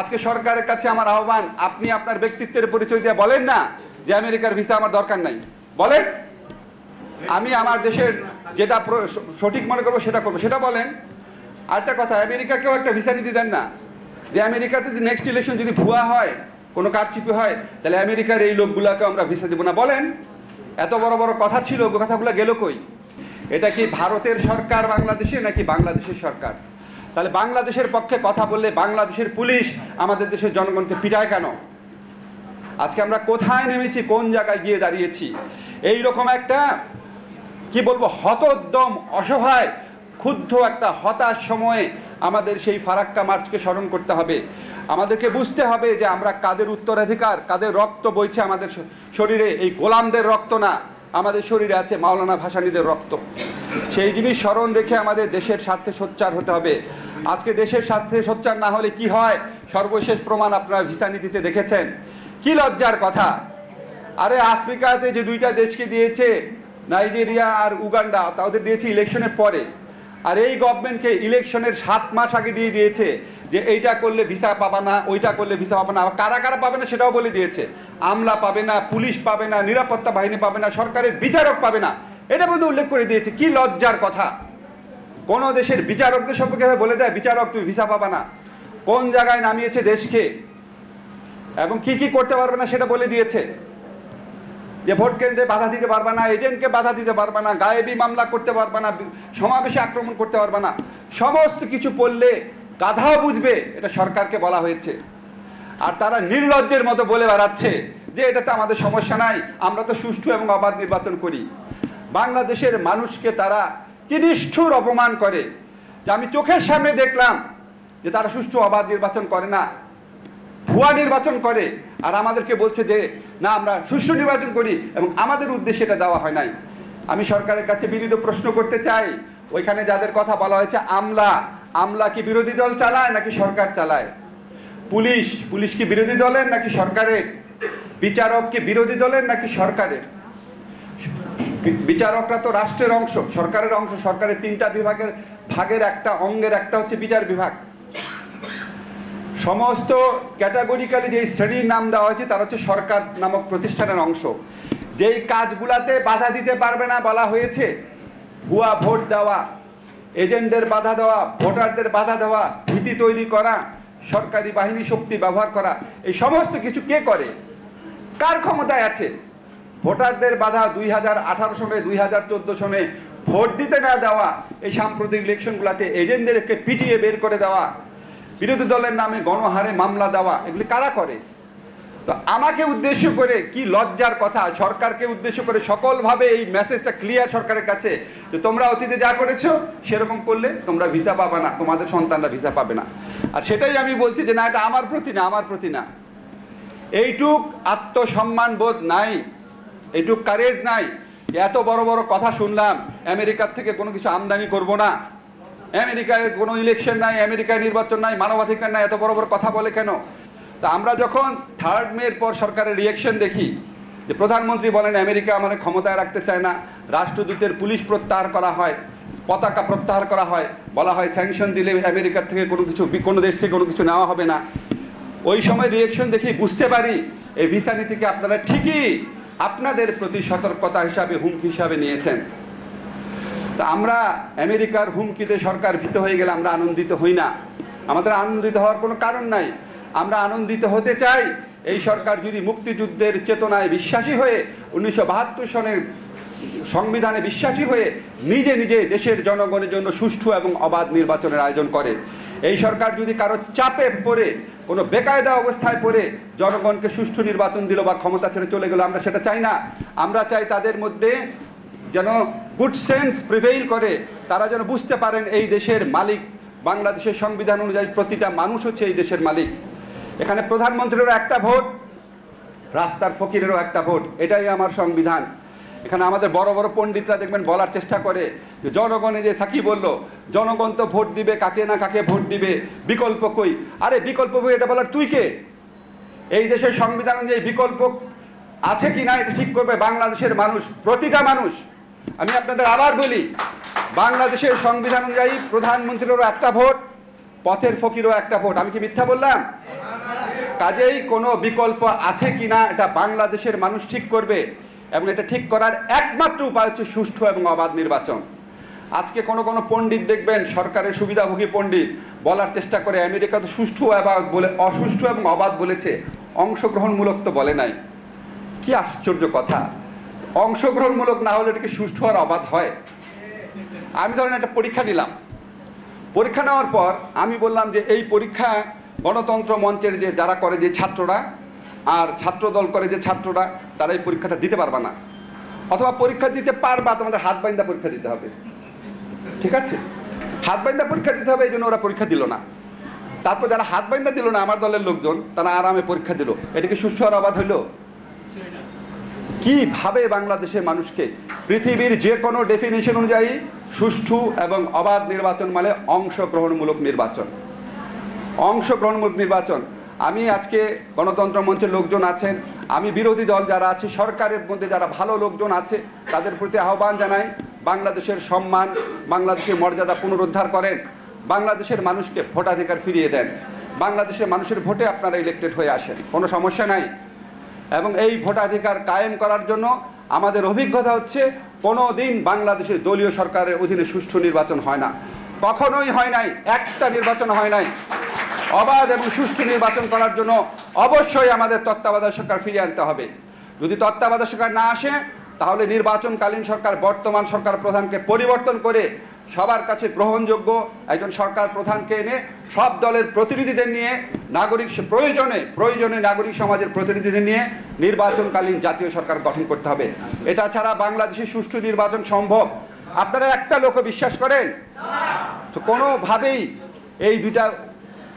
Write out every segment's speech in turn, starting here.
আজকে সরকারের কাছে আমার আহ্বান, আপনি আপনার ব্যক্তিত্বের পরিচয় দিয়ে বলেন না যে আমেরিকার ভিসা আমার দরকার নাই। বলেন। আমি আমার দেশের যেটা সঠিক মনে করব সেটা করব। সেটা বলেন। আরেকটা কথা, আমেরিকাকেও একটা ভিসা নীতি দেন না। যে আমেরিকাতে যদি নেক্সট ইলেকশন যদি ভুয়া হয়, কোনো কারচিপি হয়, তাহলে আমেরিকার এই লোকগুলাকে আমরা ভিসা দেবো না। বলেন। এত বড় বড় কথা ছিল কথাগুলো গেল কই? এটা কি ভারতের সরকার বাংলাদেশে নাকি বাংলাদেশের সরকার? তাহলে বাংলাদেশের পক্ষে কথা বললে বাংলাদেশের পুলিশ আমাদের দেশের জনগণকে পিটায় কেন? আজকে আমরা কোথায় নেমেছি, কোন জায়গায় গিয়ে দাঁড়িয়েছি? এই রকম একটা, কি বলব, হতোদ্যম, অসহায়, ক্ষুব্ধ একটা হতাশ সময়ে আমাদের সেই ফারাক্কা মার্চকে স্মরণ করতে হবে। আমাদেরকে বুঝতে হবে যে আমরা কাদের উত্তরাধিকার, কাদের রক্ত বইছে আমাদের শরীরে। এই গোলামদের রক্ত না, আমাদের শরীরে আছে মাওলানা ভাসানীদের রক্ত। সেই জিনিস স্মরণ রেখে আমাদের দেশের স্বার্থে সোচ্চার হতে হবে। আজকে দেশের স্বার্থে সোচ্চার না হলে কি হয়? সর্বশেষ প্রমাণ আপনারা ভিসা নীতিতে দেখেছেন। কি লজ্জার কথা। আরে আফ্রিকাতে যে দুইটা দেশকে দিয়েছে, নাইজেরিয়া আর উগান্ডা, তাদের দিয়েছে ইলেকশনের পরে। আর এই গভর্নমেন্টকে ইলেকশনের সাত মাস আগে দিয়ে দিয়েছে যে এইটা করলে ভিসা পাবে না, ওইটা করলে ভিসা পাবে না। কারা কারা পাবে না সেটাও বলে দিয়েছে। আমলা পাবে না, পুলিশ পাবে না, নিরাপত্তা বাহিনী পাবে না, সরকারের বিচারক পাবে না। এটা বন্ধু উল্লেখ করে দিয়েছে। কি লজ্জার কথা। কোন দেশের বিচারকদের সম্পর্কে বলে দেয়, বিচারক, তুমি ভিসা পাবা না। কোন জায়গায় নামিয়েছে দেশকে? এবং কি কি করতে পারবে না সেটা বলে দিয়েছে। যে ভোট কেন্দ্রে বাধা দিতে পারবে না, এজেন্টকে বাধা দিতে পারবে না, গায়েবী মামলা করতে পারবে না, সমাবেশে আক্রমণ করতে পারবে না। সমস্ত কিছু পড়লে গাধাও বুঝবে, এটা সরকারকে বলা হয়েছে। আর তারা নির্লজ্জের মতো বলে বেড়াচ্ছে যে এটা তো আমাদের সমস্যা নাই, আমরা তো সুষ্ঠু এবং অবাধ নির্বাচন করি। বাংলাদেশের মানুষকে তারা কি নিষ্ঠুর অপমান করে, যে আমি চোখের সামনে দেখলাম যে তারা সুষ্ঠু অবাধ নির্বাচন করে না, ভুয়া নির্বাচন করে, আর আমাদেরকে বলছে যে, না, আমরা সুষ্ঠু নির্বাচন করি এবং আমাদের উদ্দেশ্যে এটা দেওয়া হয় নাই। আমি সরকারের কাছে বিনীত প্রশ্ন করতে চাই, ওইখানে যাদের কথা বলা হয়েছে, আমলা আমলা কি বিরোধী দল চালায় নাকি সরকার চালায়? পুলিশ পুলিশ কি বিরোধী দলের নাকি সরকারের? বিচারক কি বিরোধী দলের নাকি সরকারের? বিচারকরা তো রাষ্ট্রের অংশ, সরকারের অংশ, সরকারের তিনটা বিভাগের, ভাগের একটা, অঙ্গের একটা হচ্ছে বিচার বিভাগ। সমস্ত ক্যাটাগরিক্যালি যেই শ্রেণির নাম দেওয়া হয়েছে, তার হচ্ছে সরকার নামক প্রতিষ্ঠানের অংশ। যেই কাজগুলাতে বাধা দিতে পারবে না বলা হয়েছে, ভুয়া ভোট দেওয়া, এজেন্টদের বাধা দেওয়া, ভোটারদের বাধা দেওয়া, ভীতি তৈরি করা, সরকারি বাহিনী শক্তি ব্যবহার করা, এই সমস্ত কিছু কে করে? কার ক্ষমতায় আছে? ভোটারদের বাধা দুই হাজার আঠারো সনে, দুই হাজার চোদ্দ সনে ভোট দিতে না দেওয়া, এই সাম্প্রতিক ইলেকশনগুলোতে এজেন্টদেরকে পিটিয়ে বের করে দেওয়া, বিরোধী দলের নামে গণহারে মামলা দেওয়া, এগুলি কারা করে? তো আমাকে উদ্দেশ্য করে কি লজ্জার কথা, সরকারকে উদ্দেশ্য করে সকলভাবে এই মেসেজটা ক্লিয়ার সরকারের কাছে, যে তোমরা অতীতে যা করেছ, সেরকম করলে তোমরা ভিসা পাবে না, তোমাদের সন্তানরা ভিসা পাবে না। আর সেটাই আমি বলছি যে না, এটা আমার প্রতি না, আমার প্রতি না। এইটুক আত্মসম্মান বোধ নাই। এইটুক কারেজ নাই। এত বড় বড় কথা শুনলাম, আমেরিকার থেকে কোনো কিছু আমদানি করব না। আমেরিকায় কোনো ইলেকশন নাই, আমেরিকায় নির্বাচন নাই, মানবাধিকার নাই, এত বড় বড় কথা বলে কেন? তা আমরা যখন থার্ড মের পর সরকারের রিয়েকশন দেখি, যে প্রধানমন্ত্রী বলেন, আমেরিকা আমাদের ক্ষমতায় রাখতে চায় না, রাষ্ট্রদূতের পুলিশ প্রত্যাহার করা হয়, পতাকা প্রত্যাহার করা হয়, বলা হয় স্যাংশন দিলে আমেরিকার থেকে কোনো কিছু, কোনো দেশ থেকে কোনো কিছু নেওয়া হবে না। ওই সময় রিয়েকশন দেখি, বুঝতে পারি, এই ভিসা নীতিকে আপনারা ঠিকই আপনাদের প্রতি সতর্কতা হিসাবে হুমকি হিসাবে নিয়েছেন। তা আমরা আমেরিকার হুমকিতে সরকার ভীত হয়ে গেলে আমরা আনন্দিত হই না। আমাদের আনন্দিত হওয়ার কোনো কারণ নাই। আমরা আনন্দিত হতে চাই এই সরকার যদি মুক্তিযুদ্ধের চেতনায় বিশ্বাসী হয়ে, উনিশশো বাহাত্তর সনের সংবিধানে বিশ্বাসী হয়ে নিজে নিজে দেশের জনগণের জন্য সুষ্ঠু এবং অবাধ নির্বাচনের আয়োজন করে। এই সরকার যদি কারও চাপে পড়ে, কোনো বেকায়দা অবস্থায় পড়ে, জনগণকে সুষ্ঠু নির্বাচন দিল বা ক্ষমতা ছেড়ে চলে গেল, আমরা সেটা চাই না। আমরা চাই তাদের মধ্যে যেন গুড সেন্স প্রিভেইল করে। তারা যেন বুঝতে পারেন এই দেশের মালিক, বাংলাদেশের সংবিধান অনুযায়ী প্রতিটা মানুষ হচ্ছে এই দেশের মালিক। এখানে প্রধানমন্ত্রীরও একটা ভোট, রাস্তার ফকিরেরও একটা ভোট, এটাই আমার সংবিধান। এখানে আমাদের বড় বড় পণ্ডিতরা দেখবেন বলার চেষ্টা করে যে জনগণে যে সাকি বলল, জনগণ তো ভোট দিবে, কাকে না কাকে ভোট দিবে, বিকল্প কই? আরে বিকল্প কই এটা বলার তুই কে? এই দেশের সংবিধান অনুযায়ী বিকল্প আছে কি না, এটা ঠিক করবে বাংলাদেশের মানুষ, প্রতিটা মানুষ। আমি আপনাদের আবার বলি, বাংলাদেশের সংবিধান অনুযায়ী প্রধানমন্ত্রীরও একটা ভোট, পথের ফকিরও একটা ভোট। আমি কি মিথ্যা বললাম? কাজেই কোনো বিকল্প আছে কি না, এটা বাংলাদেশের মানুষ ঠিক করবে। এবং এটা ঠিক করার একমাত্র উপায় হচ্ছে সুষ্ঠু এবং অবাধ নির্বাচন। আজকে কোনো কোনো পণ্ডিত দেখবেন, সরকারের সুবিধাভোগী পণ্ডিত, বলার চেষ্টা করে আমেরিকা তো সুষ্ঠু এবং বলে, অসুষ্ঠু এবং অবাধ বলেছে, অংশগ্রহণমূলক তো বলে নাই। কি আশ্চর্য কথা। অংশগ্রহণমূলক না হলে এটাকে সুষ্ঠু আর অবাধ হয়? আমি ধরেন একটা পরীক্ষা নিলাম। পরীক্ষা নেওয়ার পর আমি বললাম যে এই পরীক্ষা গণতন্ত্র মঞ্চের যে, যারা করে যে ছাত্ররা আর ছাত্র দল করে যে ছাত্ররা, তারা এই পরীক্ষাটা দিতে পারবে না। অথবা পরীক্ষা দিতে পারবা, তোমাদের হাত বাইন্দা পরীক্ষা দিতে হবে। ঠিক আছে? হাত বাইন্দা পরীক্ষা দিতে হবে এই জন্য ওরা পরীক্ষা দিল না। তারপর যারা হাত বাইন্দা দিল না, আমার দলের লোকজন, তারা আরামে পরীক্ষা দিল। এটা কি সুস্থ আর অবাধ হইল? কীভাবে বাংলাদেশের মানুষকে পৃথিবীর যে কোনো ডেফিনেশন অনুযায়ী সুষ্ঠু এবং অবাধ নির্বাচন মানে অংশগ্রহণমূলক নির্বাচন? অংশগ্রহণমূলক নির্বাচন। আমি আজকে গণতন্ত্র মঞ্চের লোকজন আছেন, আমি বিরোধী দল যারা আছে, সরকারের মধ্যে যারা ভালো লোকজন আছে, তাদের প্রতি আহ্বান জানাই, বাংলাদেশের সম্মান, বাংলাদেশের মর্যাদা পুনরুদ্ধার করেন, বাংলাদেশের মানুষকে ভোটাধিকার ফিরিয়ে দেন, বাংলাদেশের মানুষের ভোটে আপনারা ইলেকটেড হয়ে আসেন, কোনো সমস্যা নাই। এবং এই ভোটাধিকার কায়েম করার জন্য আমাদের অভিজ্ঞতা হচ্ছে কোনো দিন বাংলাদেশের দলীয় সরকারের অধীনে সুষ্ঠু নির্বাচন হয় না। কখনোই হয় নাই, একটা নির্বাচন হয় নাই। অবাধ এবং সুষ্ঠু নির্বাচন করার জন্য অবশ্যই আমাদের তত্ত্বাবধায়ক সরকার ফিরিয়ে আনতে হবে। যদি তত্ত্বাবধায়ক সরকার না আসে, তাহলে নির্বাচনকালীন সরকার, বর্তমান সরকার প্রধানকে পরিবর্তন করে সবার কাছে গ্রহণযোগ্য একজন সরকার প্রধানকে এনে সব দলের প্রতিনিধিদের নিয়ে নাগরিক প্রয়োজনে প্রয়োজনে নাগরিক সমাজের প্রতিনিধিদের নিয়ে নির্বাচনকালীন জাতীয় সরকার গঠন করতে হবে। এটা ছাড়া বাংলাদেশে সুষ্ঠু নির্বাচন সম্ভব। আপনারা একটা লোক বিশ্বাস করেন? কোনোভাবেই এই দুইটা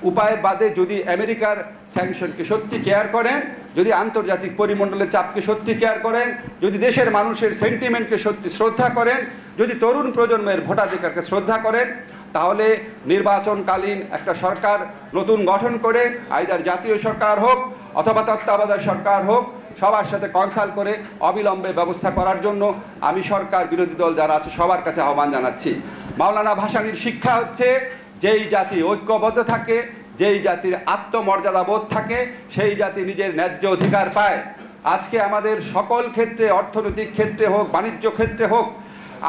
উপায়ের বাদে যদি আমেরিকার স্যাংশনকে সত্যি কেয়ার করেন, যদি আন্তর্জাতিক পরিমণ্ডলের চাপকে সত্যি কেয়ার করেন, যদি দেশের মানুষের সেন্টিমেন্টকে সত্যি শ্রদ্ধা করেন, যদি তরুণ প্রজন্মের ভোটাধিকারকে শ্রদ্ধা করেন, তাহলে নির্বাচনকালীন একটা সরকার নতুন গঠন করে আইদার জাতীয় সরকার হোক অথবা তত্ত্বাবধায়ক সরকার হোক, সবার সাথে কনসাল্ট করে অবিলম্বে ব্যবস্থা করার জন্য আমি সরকার বিরোধী দল যারা আছে সবার কাছে আহ্বান জানাচ্ছি। মাওলানা ভাসানির শিক্ষা হচ্ছে যেই জাতি ঐক্যবদ্ধ থাকে, যেই জাতির আত্মমর্যাদা বোধ থাকে, সেই জাতি নিজের ন্যায্য অধিকার পায়। আজকে আমাদের সকল ক্ষেত্রে, অর্থনৈতিক ক্ষেত্রে হোক, বাণিজ্য ক্ষেত্রে হোক,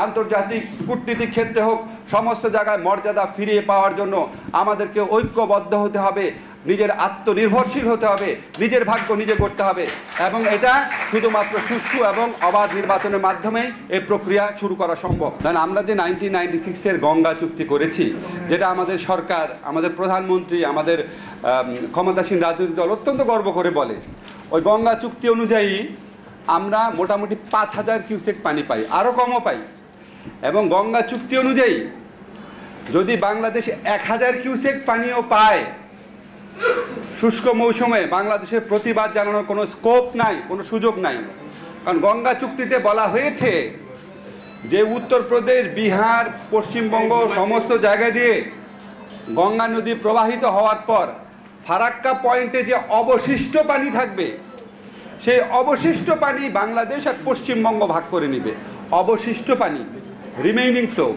আন্তর্জাতিক কূটনীতিক ক্ষেত্রে হোক, সমস্ত জায়গায় মর্যাদা ফিরিয়ে পাওয়ার জন্য আমাদেরকে ঐক্যবদ্ধ হতে হবে। নিজের আত্মনির্ভরশীল হতে হবে, নিজের ভাগ্য নিজে করতে হবে এবং এটা শুধুমাত্র সুষ্ঠু এবং অবাধ নির্বাচনের মাধ্যমেই এই প্রক্রিয়া শুরু করা সম্ভব। কারণ আমরা যে নাইনটিন নাইনটি সিক্সের গঙ্গা চুক্তি করেছি, যেটা আমাদের সরকার, আমাদের প্রধানমন্ত্রী, আমাদের ক্ষমতাসীন রাজনৈতিক দল অত্যন্ত গর্ব করে বলে। ওই গঙ্গা চুক্তি অনুযায়ী আমরা মোটামুটি পাঁচ হাজার কিউসেক পানি পাই আরও কমও পাই। এবং গঙ্গা চুক্তি অনুযায়ী যদি বাংলাদেশ এক হাজার কিউসেক পানিও পায় শুষ্ক মৌসুমে বাংলাদেশের প্রতিবাদ জানানোর কোনো স্কোপ নাই, কোনো সুযোগ নাই। কারণ গঙ্গা চুক্তিতে বলা হয়েছে যে উত্তরপ্রদেশ, বিহার, পশ্চিমবঙ্গ সমস্ত জায়গা দিয়ে গঙ্গা নদী প্রবাহিত হওয়ার পর ফারাক্কা পয়েন্টে যে অবশিষ্ট পানি থাকবে, সেই অবশিষ্ট পানি বাংলাদেশ আর পশ্চিমবঙ্গ ভাগ করে নেবে। অবশিষ্ট পানি রিমেইনিং ফ্লো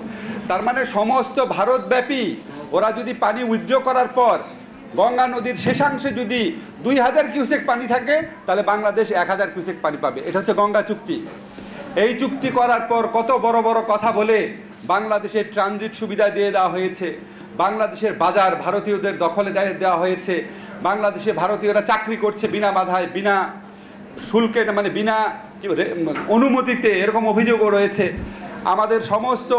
তার মানে সমস্ত ভারতব্যাপী ওরা যদি পানি উইথড্র করার পর গঙ্গা নদীর শেষাংশে যদি দুই হাজার কিউসেক পানি থাকে, তাহলে বাংলাদেশ এক হাজার কিউসেক পানি পাবে। এটা হচ্ছে গঙ্গা চুক্তি। এই চুক্তি করার পর কত বড় বড় কথা বলে বাংলাদেশের ট্রানজিট সুবিধা দিয়ে দেওয়া হয়েছে। বাংলাদেশের বাজার ভারতীয়দের দখলে দেওয়া হয়েছে। বাংলাদেশে ভারতীয়রা চাকরি করছে বিনা বাধায়, বিনা শুল্কে মানে বিনা অনুমতিতে, এরকম অভিযোগও রয়েছে। আমাদের সমস্ত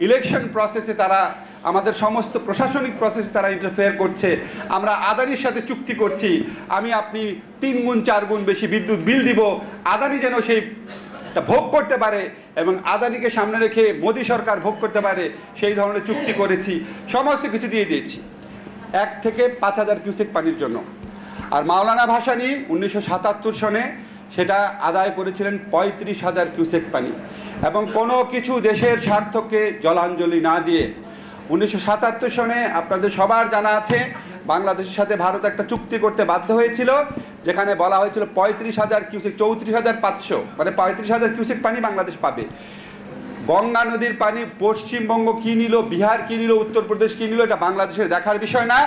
ইলেকশন প্রসেসে তারা আমাদের সমস্ত প্রশাসনিক প্রসেসে তারা ইন্টারফেয়ার করছে। আমরা আদানির সাথে চুক্তি করছি। আমি আপনি তিন গুণ, চার গুণ বেশি বিদ্যুৎ বিল দিব। আদানি যেন সেই ভোগ করতে পারে এবং আদানিকে সামনে রেখে মোদী সরকার ভোগ করতে পারে, সেই ধরনের চুক্তি করেছি। সমস্ত কিছু দিয়ে দিয়েছি। এক থেকে পাঁচ হাজার কিউসেক পানির জন্য। আর মাওলানা ভাসানি উনিশশো সাতাত্তর সনে সেটা আদায় করেছিলেন পঁয়ত্রিশ হাজার কিউসেক পানি। এবং কোনো কিছু দেশের স্বার্থকে জলাঞ্জলি না দিয়ে উনিশশো সাতাত্তর সনে আপনাদের সবার জানা আছে, বাংলাদেশের সাথে ভারত একটা চুক্তি করতে বাধ্য হয়েছিল, যেখানে বলা হয়েছিল পঁয়ত্রিশ হাজার কিউসেক, চৌত্রিশ হাজার পাঁচশো মানে পঁয়ত্রিশ হাজার কিউসেক পানি বাংলাদেশ পাবে। গঙ্গা নদীর পানি পশ্চিমবঙ্গ কি নিল, বিহার কি নিল, উত্তরপ্রদেশ কি নিল, এটা বাংলাদেশের দেখার বিষয় না।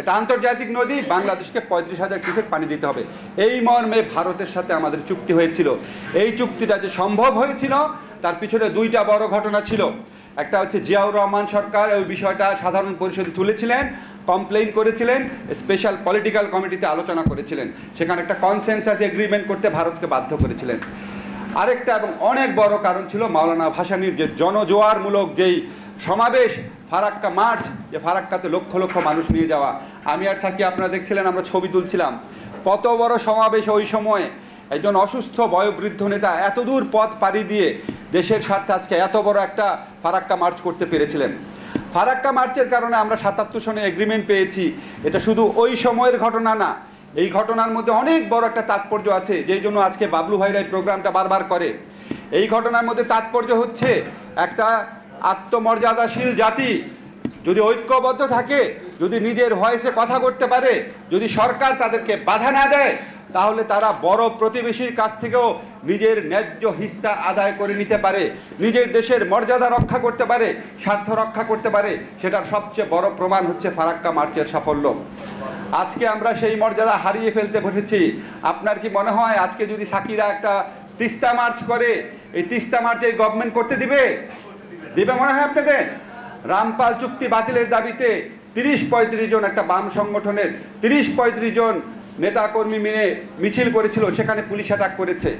এটা আন্তর্জাতিক নদী, বাংলাদেশকে পঁয়ত্রিশ হাজার কিউসেক পানি দিতে হবে। এই মর্মে ভারতের সাথে আমাদের চুক্তি হয়েছিল। এই চুক্তিটা যে সম্ভব হয়েছিল, তার পিছনে দুইটা বড় ঘটনা ছিল। একটা হচ্ছে জিয়াউর রহমান সরকার ওই বিষয়টা সাধারণ পরিষদে তুলেছিলেন কমপ্লেইন করেছিলেন স্পেশাল পলিটিক্যাল কমিটিতে আলোচনা করেছিলেন। সেখানে একটা কনসেনসাস এগ্রিমেন্ট করতে ভারতকে বাধ্য করেছিলেন। আরেকটা এবং অনেক বড় কারণ ছিল মাওলানা ভাসানির যে জনজোয়ারমূলক যেই সমাবেশ, ফারাক্কা মার্চ যে ফারাক্কাতে লক্ষ লক্ষ মানুষ নিয়ে যাওয়া। আমি আর সাকি আপনারা দেখছিলেন, আমরা ছবি তুলছিলাম। কত বড় সমাবেশ ওই সময়ে। একজন অসুস্থ বয়োবৃদ্ধ নেতা এত দূর পথ পাড়ি দিয়ে দেশের স্বার্থে আজকে এত বড় একটা ফারাক্কা মার্চ করতে পেরেছিলেন। ফারাক্কা মার্চের কারণে আমরা সাতাত্তর সনে এগ্রিমেন্ট পেয়েছি। এটা শুধু ওই সময়ের ঘটনা না, এই ঘটনার মধ্যে অনেক বড় একটা তাৎপর্য আছে, যেই জন্য আজকে বাবলু ভাইরা এই প্রোগ্রামটা বারবার করে। এই ঘটনার মধ্যে তাৎপর্য হচ্ছে একটা আত্মমর্যাদাশীল জাতি যদি ঐক্যবদ্ধ থাকে, যদি নিজের ভয়েসে কথা করতে পারে, যদি সরকার তাদেরকে বাধা না দেয়, তাহলে তারা বড় প্রতিবেশীর কাছ থেকেও নিজের ন্যায্য হিস্সা আদায় করে নিতে পারে, নিজের দেশের মর্যাদা রক্ষা করতে পারে, স্বার্থ রক্ষা করতে পারে, সেটার সবচেয়ে বড় প্রমাণ হচ্ছে ফারাক্কা মার্চের সাফল্য। আজকে আমরা সেই মর্যাদা হারিয়ে ফেলতে বসেছি। আপনার কি মনে হয় আজকে যদি সাকিরা একটা তিস্তা মার্চ করে, এই তিস্তা মার্চ এই গভর্নমেন্ট করতে দিবে? দিবে মনে হয় আপনাদের? রামপাল চুক্তি বাতিলের দাবিতে তিরিশ পঁয়ত্রিশ জন একটা বাম সংগঠনের তিরিশ পঁয়ত্রিশ জন নেতাকর্মী মিলে মিছিল করেছিল, সেখানে পুলিশ অ্যাটাক করেছে।